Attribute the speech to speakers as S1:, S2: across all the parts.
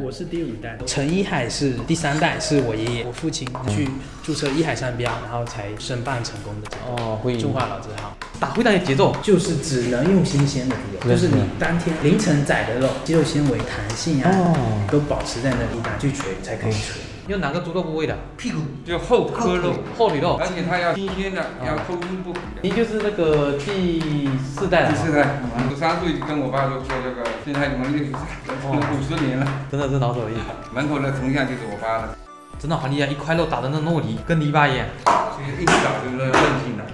S1: 我是第五代，陈一海是第三代，是我爷爷，我父亲去注册一海商标，然后才申办成功的。
S2: 哦，会。
S1: 中华老字号，
S2: 打回蛋的节奏。
S1: 就是只能用新鲜的猪肉，就是你当天凌晨宰的肉，肌肉纤维、弹性啊，都保持在那里，打去锤才可以锤。
S2: 用哪个猪肉部位的？
S1: 屁股，
S3: 就后壳肉、
S2: 后腿肉，
S3: 而且它要新鲜的，要偷工不可。
S2: 您就是那个第四代了。
S3: 第四代，我三岁就跟我爸说说这个，现在我们六十了五十年了，
S2: 真的是老手艺。
S3: 门口的铜像就是我爸的，
S2: 真的好厉害，一块肉打的那糯泥跟泥巴一样，
S3: 其实一脚就是韧性的。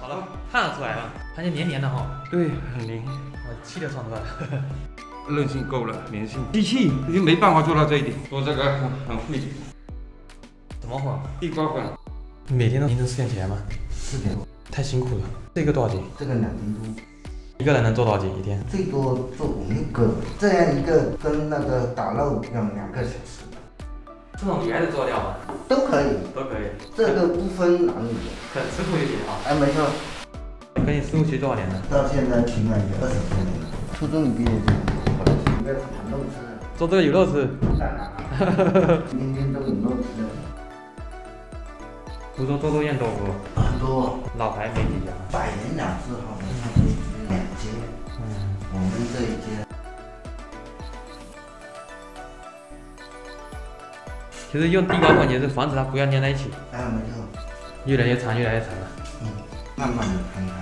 S2: 好了，看得出来了，它就黏黏的哈。
S3: 对，很黏，
S2: 我气都喘出来了。
S3: 韧性够了，粘性，机器已经没办法做到这一点。做这个很很费
S2: 怎么混？
S3: 地瓜粉。
S2: 每天都凌晨四点起来吗？
S4: 四点。
S2: 太辛苦了。这个多少斤？
S4: 这个两斤多。
S2: 一个人能做多少斤一天？
S4: 最多做五六个。这样一个跟那个打肉要两个小时。
S2: 这种女孩子做掉吗？
S4: 都可以，
S2: 都可以。
S4: 这个不分男女。
S2: 很吃苦一点啊。
S4: 哎，没错。
S2: 跟你师傅学多少年了？
S4: 到现在起码有二十多年了。初中你毕业就。
S2: 做这个有肉吃，
S4: 天天都有肉吃。
S2: 福州做肉宴多不？
S4: 很多。
S2: 老牌没几家。
S4: 百年老字号的，两间。嗯，我们这一间。
S2: 其实用地瓜粉也是防止它不要粘在一起。
S4: 哎，没错。
S2: 越来越长，越来越长了。
S4: 嗯，慢慢的摊开。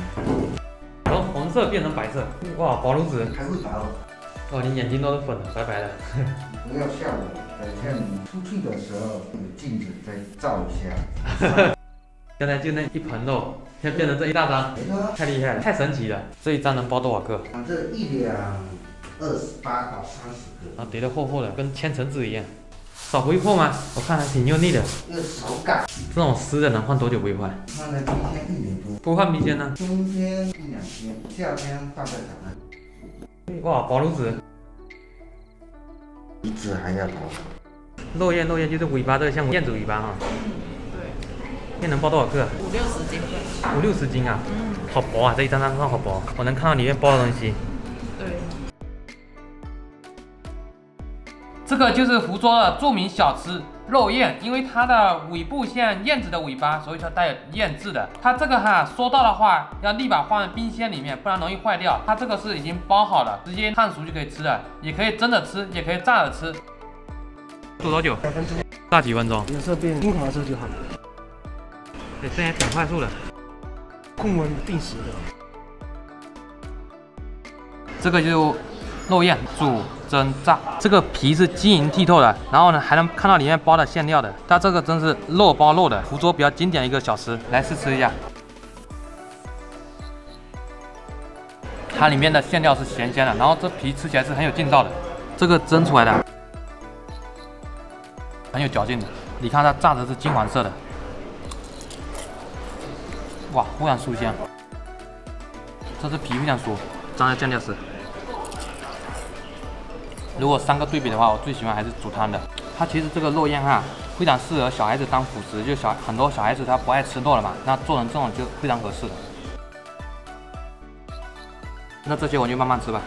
S2: 从红色变成白色，哇，薄如纸。
S4: 还会白。
S2: 哦，哦你眼睛都是粉的，白白的。
S4: 不要吓我，等一下你出去的时候有镜子再照一下。
S2: 刚才就那一盆肉，现在变成这一大张，太厉害了，太神奇了。这一张能包多少个？
S4: 这一两二十八到三十个。
S2: 啊，叠的厚厚的，跟千层纸一样。少不会破吗？我看还挺用力的。
S4: 用手擀。
S2: 这种湿的能换多久不会坏？
S4: 放在冰箱一年多。
S2: 不换冰箱呢？
S4: 冬天一两天，夏天大概两个。
S2: 哇，薄如纸，
S4: 比纸还要薄。
S2: 落叶，落叶就是尾巴，这个像燕子尾巴哈。
S5: 对。
S2: 那能包多少个？
S5: 五六十斤。
S2: 五六十斤啊，好薄啊，这一张张上好薄，我能看到里面包的东西。
S5: 对。
S2: 这个就是福州的著名小吃。肉燕，因为它的尾部像燕子的尾巴，所以说带有燕字的。它这个哈，收到的话要立马放在冰箱里面，不然容易坏掉。它这个是已经包好了，直接烫熟就可以吃了，也可以蒸着吃，也可以炸着吃。煮多久？
S1: 两分钟。
S2: 炸几分钟？
S1: 颜色变金黄的时候就好了。
S2: 对，这也挺快速的。
S1: 控温定时的。
S2: 这个就肉燕煮。蒸炸，这个皮是晶莹剔透的，然后呢还能看到里面包的馅料的，它这个真是肉包肉的，福州比较经典的一个小吃，来试吃一下。它里面的馅料是咸鲜的，然后这皮吃起来是很有劲道的，这个蒸出来的很有嚼劲的，你看它炸的是金黄色的，哇，非常酥香，这是皮非常酥，蘸着酱料吃。如果三个对比的话，我最喜欢还是煮汤的。它其实这个肉燕哈，非常适合小孩子当辅食，就小很多小孩子他不爱吃肉了嘛，那做成这种就非常合适的。那这些我就慢慢吃吧。